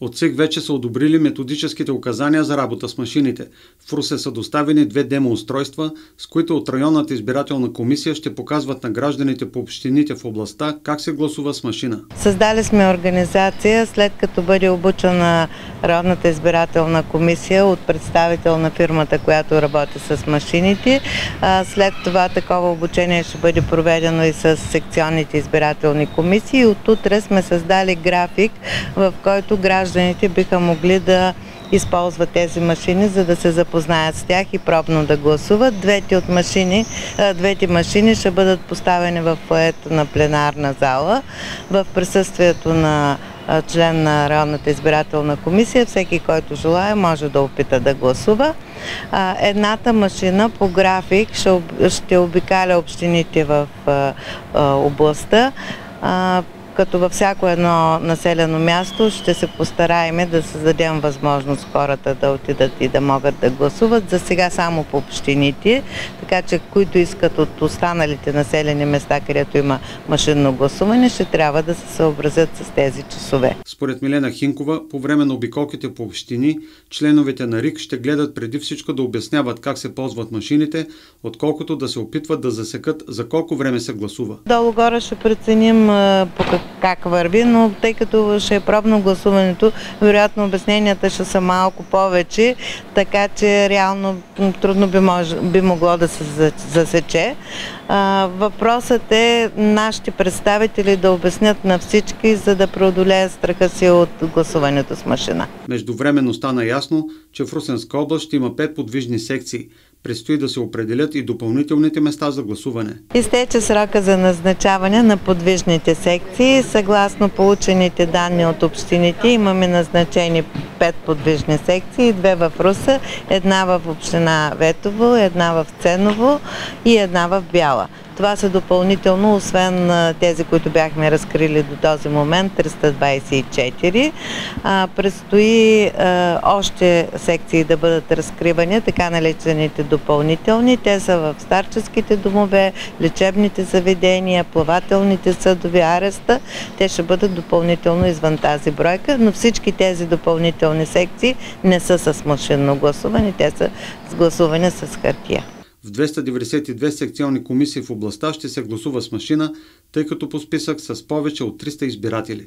От СИК вече са одобрили методическите указания за работа с машините. В Русе са доставени две демоустройства, с които от районната избирателна комисия ще показват на гражданите по общините в областта как се гласува с машина. Създали сме организация, след като бъде обучена районната избирателна комисия от представител на фирмата, която работи с машините. След това такова обучение ще бъде проведено и с секционните избирателни комисии. От утре сме създали график, в който гражданите гражданите биха могли да използват тези машини, за да се запознаят с тях и пробно да гласуват. Двете, от машини, двете машини ще бъдат поставени в поето на пленарна зала в присъствието на член на районната избирателна комисия. Всеки, който желая, може да опита да гласува. Едната машина по график ще обикаля общините в областта като във всяко едно населено място ще се постараеме да създадем възможност хората да отидат и да могат да гласуват. За сега само по общините, така че които искат от останалите населени места, където има машинно гласуване, ще трябва да се съобразят с тези часове. Според Милена Хинкова, по време на обиколките по общини, членовете на РИК ще гледат преди всичко да обясняват как се ползват машините, отколкото да се опитват да засекат за колко време се гласува. Долу-горе ще преценим по как как върви, но тъй като ще е пробно гласуването, вероятно обясненията ще са малко повече, така че реално трудно би, мож, би могло да се засече. Въпросът е нашите представители да обяснят на всички, за да преодолеят страха си от гласуването с машина. Междувременно стана ясно, че в Русенска област ще има пет подвижни секции. Предстои да се определят и допълнителните места за гласуване. Изтече срока за назначаване на подвижните секции. Съгласно получените данни от общините имаме назначени пет подвижни секции, две в Руса, една в община Ветово, една в Ценово и една в Бяла. Това са допълнително, освен тези, които бяхме разкрили до този момент, 324. Предстои още секции да бъдат разкривани, така налечените допълнителни. Те са в старческите домове, лечебните заведения, плавателните съдови, ареста. Те ще бъдат допълнително извън тази бройка, но всички тези допълнителни секции не са с машинно гласуване, те са с гласуване с хартия. В 292 секционни комисии в областта ще се гласува с машина, тъй като по списък с повече от 300 избиратели.